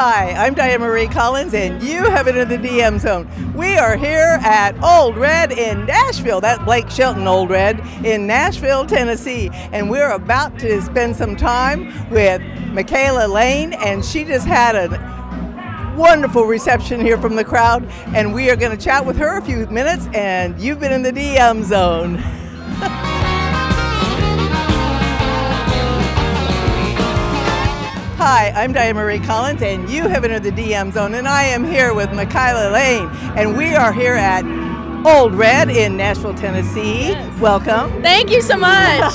Hi, I'm Dianemarie Collins, and you have been in the DM zone. We are here at Ole Red in Nashville. That Blake Shelton Ole Red in Nashville, Tennessee, and we're about to spend some time with Mikayla Lane, and she just had a wonderful reception here from the crowd, and we are going to chat with her a few minutes. And you've been in the DM zone. Hi, I'm Dianemarie Collins, and you have entered the DM zone, and I am here with Mikayla Lane, and we are here at Ole Red in Nashville, Tennessee. Yes. Welcome. Thank you so much.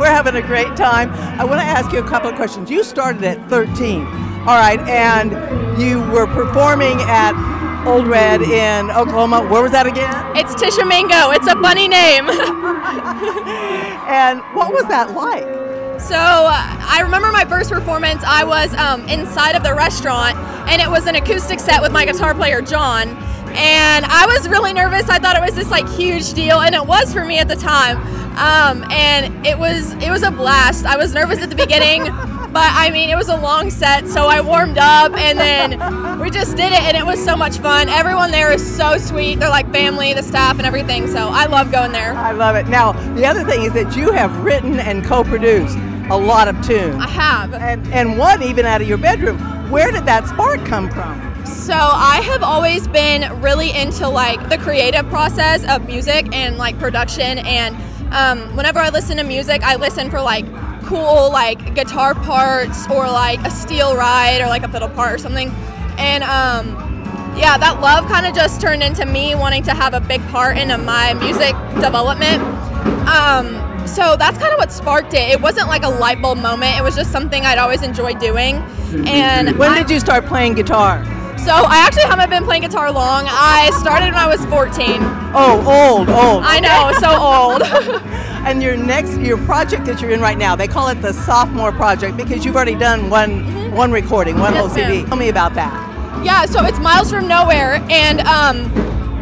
We're having a great time. I want to ask you a couple of questions. You started at 13, all right, and you were performing at Ole Red in Oklahoma. Where was that again? it's Tishomingo. It's a funny name. And what was that like? So uh, I remember my first performance. I was um, inside of the restaurant, and it was an acoustic set with my guitar player John. And I was really nervous. I thought it was this like huge deal, and it was for me at the time. Um, and it was it was a blast. I was nervous at the beginning, but I mean it was a long set, so I warmed up, and then we just did it, and it was so much fun. Everyone there is so sweet. They're like family, the staff, and everything. So I love going there. I love it. Now, the other thing is that you have written and co-produced a lot of tunes. I have. and and one even out of your bedroom. Where did that spark come from? So I have always been really into like the creative process of music and like production and um, whenever I listen to music, I listen for like cool like guitar parts or like a steel ride or like a fiddle part or something. And um, yeah, that love kind of just turned into me wanting to have a big part in my music development. Um, so that's kind of what sparked it. It wasn't like a light bulb moment. It was just something I'd always enjoyed doing. And When I- did you start playing guitar? so I actually haven't been playing guitar long. I started when I was 14. Oh, old, old. I know, so old. And your next, your project that you're in right now, they call it the sophomore project because you've already done one, one recording, one Yes, whole CD. Tell me about that. yeah, so it's Miles from Nowhere, and um,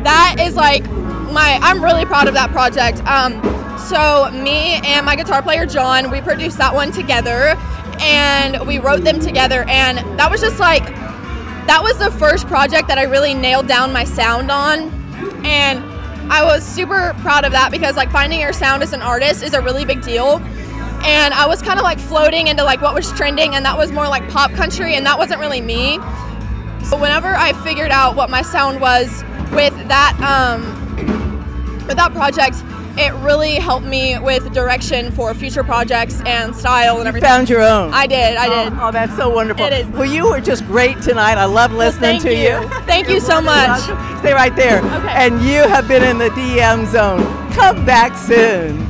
that is like my. I'm really proud of that project. Um, so me and my guitar player John, we produced that one together, and we wrote them together, and that was just like that was the first project that I really nailed down my sound on, and I was super proud of that because like finding your sound as an artist is a really big deal. And I was kind of like floating into like what was trending, and that was more like pop country, and that wasn't really me. So whenever I figured out what my sound was with that um, with that project, it really helped me with direction for future projects and style and everything. Found your own. I did, I did. Oh, oh, that's so wonderful. It is. Well, you were just great tonight. I love listening thank to you. Thank you so much. Stay right there. Okay. And you have been in the DM zone. Come back soon.